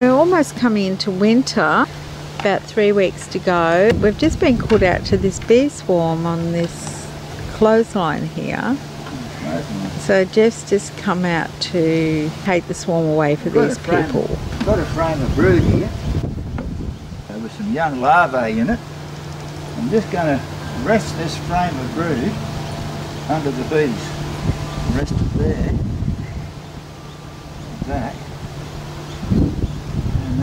We're almost coming into winter, about three weeks to go. We've just been called out to this bee swarm on this clothesline here. So Jeff's just come out to take the swarm away for Got these frame- people. Got a frame of brood here. There was some young larvae in it. I'm just going to rest this frame of brood under the bees. Rest it there. Like that.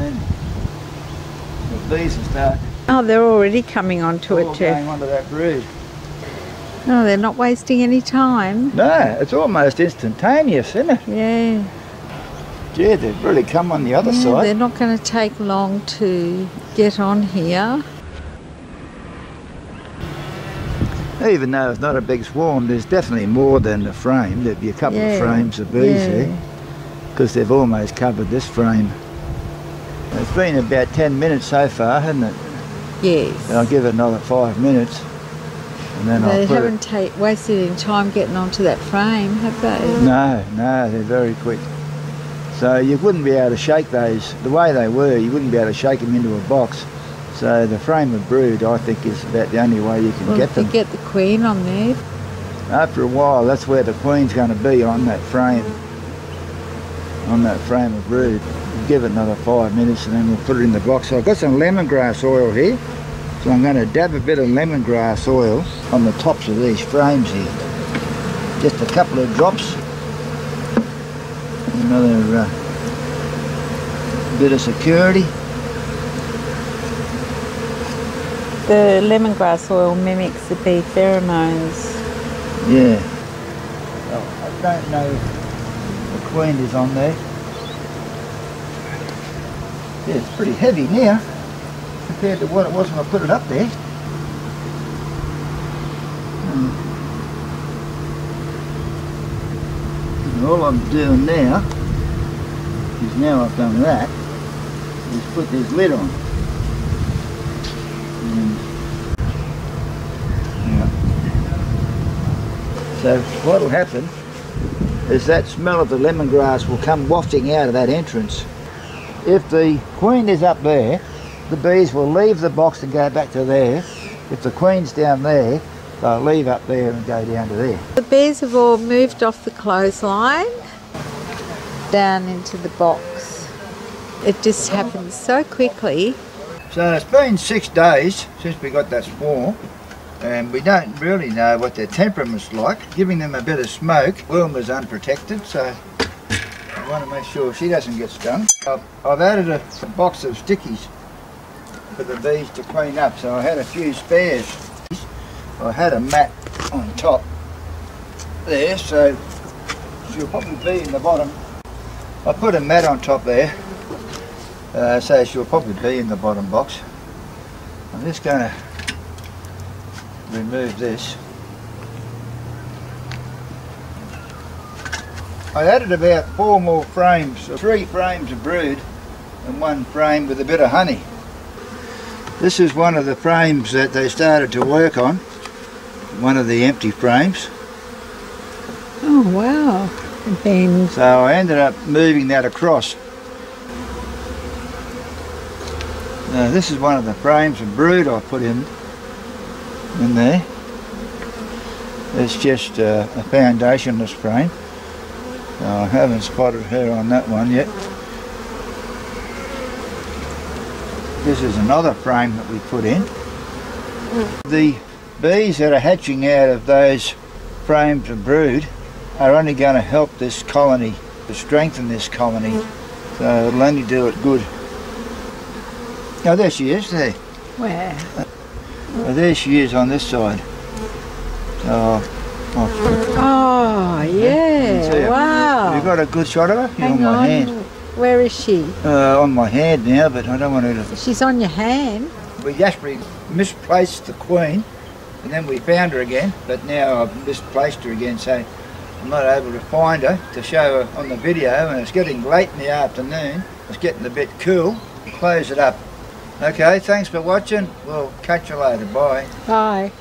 Then the bees will start Oh, they're already coming onto it, too. going onto that brood. Oh, no, they're not wasting any time. No, it's almost instantaneous, isn't it? Yeah. Yeah, they've really come on the other yeah side. they're not going to take long to get on here. Even though it's not a big swarm, there's definitely more than a frame. There'd be a couple Yeah, of frames of bees yeah. there, because they've almost covered this frame. It's been about 10 minutes so far, hasn't it? Yes. I'll give it another five minutes, and then They I'll put haven't wasted any time getting onto that frame, have they? No, no, they're very quick. So you wouldn't be able to shake those, the way they were, you wouldn't be able to shake them into a box. So the frame of brood, I think, is about the only way you can Well, get if you them. get the queen on there, After a while, that's where the queen's going to be on that frame, on that frame of brood. Give it another five minutes and then we'll put it in the box. So I've got some lemongrass oil here, so I'm going to dab a bit of lemongrass oil on the tops of these frames here. Just a couple of drops. Another uh, bit of security. the lemongrass oil mimics the bee pheromones. Yeah. Well, I don't know if the queen is on there. It's pretty heavy now compared to what it was when I put it up there. Hmm. And all I'm doing now is now I've done that, is put this lid on. Yeah. So what will happen is that smell of the lemongrass will come wafting out of that entrance. If the queen is up there, the bees will leave the box and go back to there. If the queen's down there, they'll leave up there and go down to there. The bees have all moved off the clothesline down into the box. It just happens so quickly. So it's been six days since we got that swarm and we don't really know what their temperament's like. Giving them a bit of smoke, Wilma's unprotected so I want to make sure she doesn't get stung. I've, I've added a, a box of stickies for the bees to clean up so I had a few spares. I had a mat on top there so she'll probably be in the bottom. I put a mat on top there uh, so she'll probably be in the bottom box. I'm just going to remove this. I added about four more frames, so three frames of brood and one frame with a bit of honey. This is one of the frames that they started to work on, one of the empty frames. Oh wow. Been So I ended up moving that across. Now this is one of the frames of brood I put in in there. It's just uh, a foundationless frame. So I haven't spotted her on that one yet. This is another frame that we put in. Hmm. The bees that are hatching out of those frames of brood are only going to help this colony, to strengthen this colony. Hmm. So it'll only do it good. Oh, there she is, there. where? Oh, there she is on this side. So, I'll Oh, oh see yeah. her. Wow. you got a good shot of her? Hang on my on. hand. Where is she? Uh, on my hand now, but I don't want her to... She's on your hand. We actually misplaced the queen, and then we found her again, but now I've misplaced her again, so I'm not able to find her to show her on the video, and it's getting late in the afternoon. It's getting a bit cool. Close it up. Okay, thanks for watching. We'll catch you later. Bye. Bye.